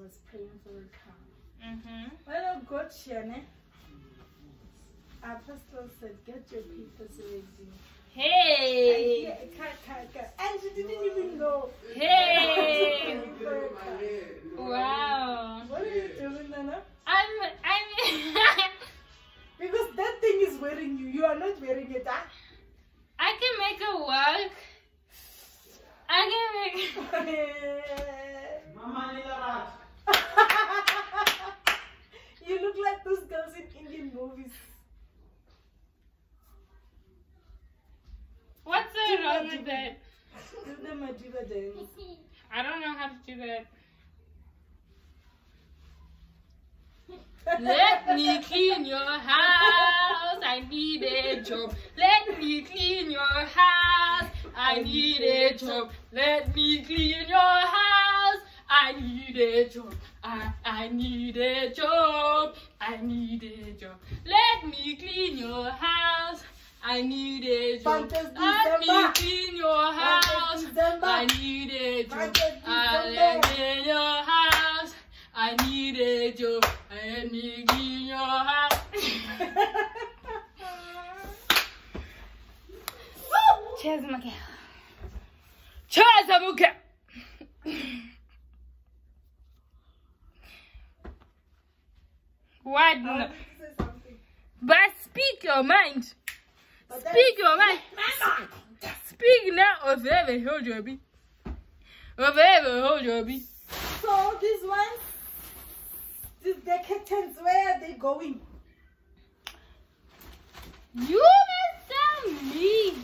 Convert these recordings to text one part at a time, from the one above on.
was praying for a car. Mm-hmm. When I got here, ne, Apostle said, get your papers ready. Hey! Yeah. And she didn't even know. Hey! Praying for a car. Wow. What are you doing, Nana? I'm I'm Because that thing is wearing you. You are not wearing it. Ah? I can make it work. I can make you look like those girls in Indian movies. What's so wrong with that? Do the Madiba dance. I don't know how to do that. Let me clean your house. I need a job. Let me clean your house. I need a job. Let me clean your house. I need a job. I, I need a job. I need a job. Let me clean your house. I need a job. Let me clean your house. I need a job. Fantas I December. clean your house. I need a job. Let me clean your house. Cheers, Miguel. Cheers, Miguel. What? I No. wanted to say something. But speak your mind. But Speak your mind. Speak now or forever hold your beat. Or forever hold your beat. So these ones, the, the curtains, where are they going? You must tell me.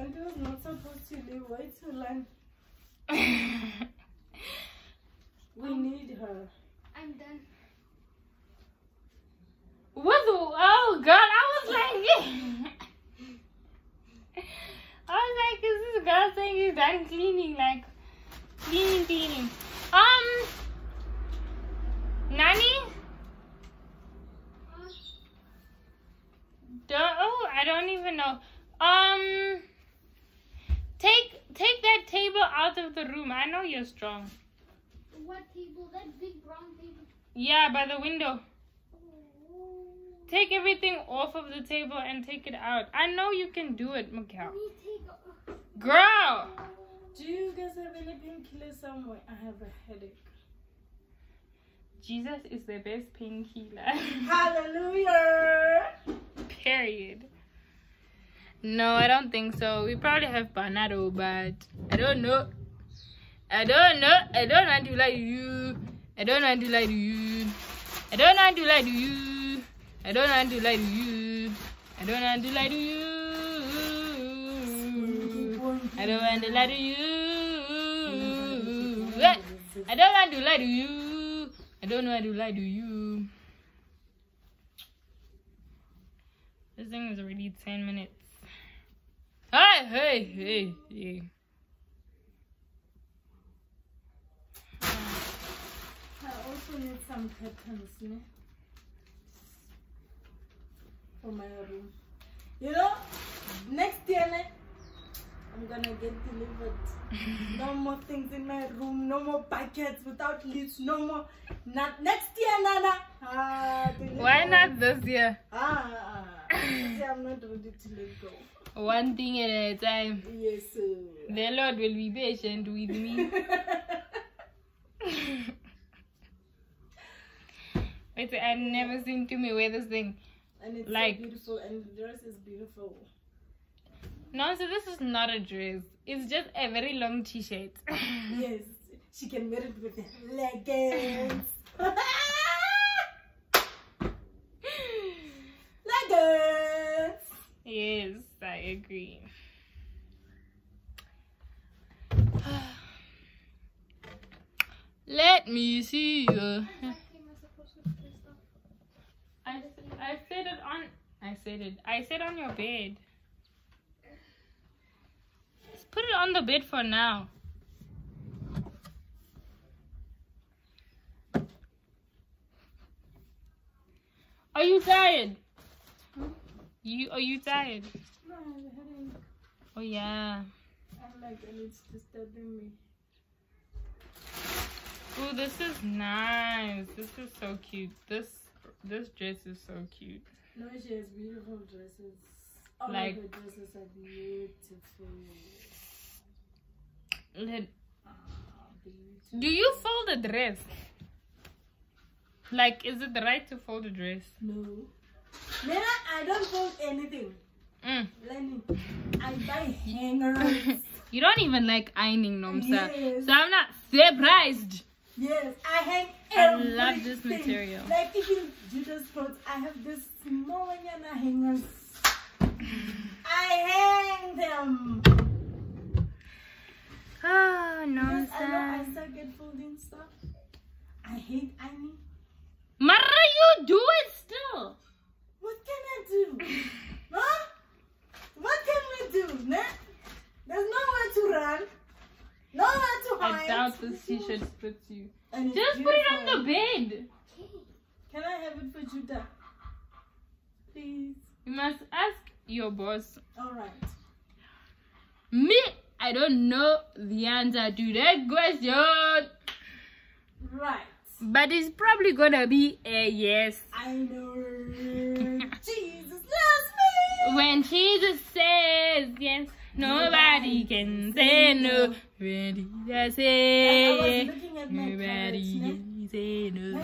But Auntie was not supposed to leave. Wait till lunch. We need her. I'm done. What the? Oh God! I was like, I was like, is this girl saying he's done cleaning? Like, cleaning, cleaning. Um, Nani? Don't, oh, I don't even know. Um, take take that table out of the room. I know you're strong. What table? That big brown table. Yeah, by the window. Oh. Take everything off of the table and take it out. I know you can do it, Mikhail. We take. Girl! Do you guys have any painkiller somewhere? I have a headache. Jesus is the best painkiller. Hallelujah! Period. No, I don't think so. We probably have Panado, but I don't know. I don't know. I don't want to lie to you. I don't want to lie to you. I don't want to lie to you. I don't want to lie to you. I don't want to lie to you. I don't want to lie to you. Eh, I don't want to lie to you. I don't want to lie to you. This thing is already 10 minutes. Hey, hey, hey. I also need some curtains ne? for my room. You know, next year ne, I'm gonna get delivered. no more things in my room, no more buckets without lids, no more. Not next year, Nana. Ah, Why not this year? Ah, this year I'm not ready to let go. One thing at a time. Yes, sir. The Lord will be patient with me. Wait, I've never seen to me wear this thing. and it's Like- so beautiful, and the dress is beautiful. No, so this is not a dress. It's just a very long t-shirt. Yes, she can wear it with leggings. yes, I agree. Let me see you. I I said it on. I said it. I said on your bed. Just put it on the bed for now. Are you tired? You are you tired? No, I have a headache. Oh yeah. I'm like, and it's disturbing me. Oh, this is nice. This is so cute. This this dress is so cute. No, she has beautiful dresses. All Like- of her dresses are beautiful. Let, Ah, beautiful. do you fold a dress? Like, is it the right to fold a dress? No. Nena, I don't fold anything. Mm. I buy hangers. You don't even like ironing, Nomsa. Yes. So I'm not surprised. yes, I hang I love this material. Like do this clothes, I have this small yana hangers. I hang them. Oh, Because I know I Nomsa. suck at folding stuff. I hate ironing. Mara, you do it still. What can I do? huh? What can we do? Nah? There's nowhere to run. Nowhere to hide. I doubt this t-shirt fits you. And Just put it on the bed. Can I have it for Judah? Please. You must ask your boss. Alright. Me, I don't know the answer to that question. Right. But it's probably gonna be a yes. I know. Jesus loves me. When Jesus says yes, nobody can say no. When does I say was yes, looking at my nobody carrots. nah? can say no.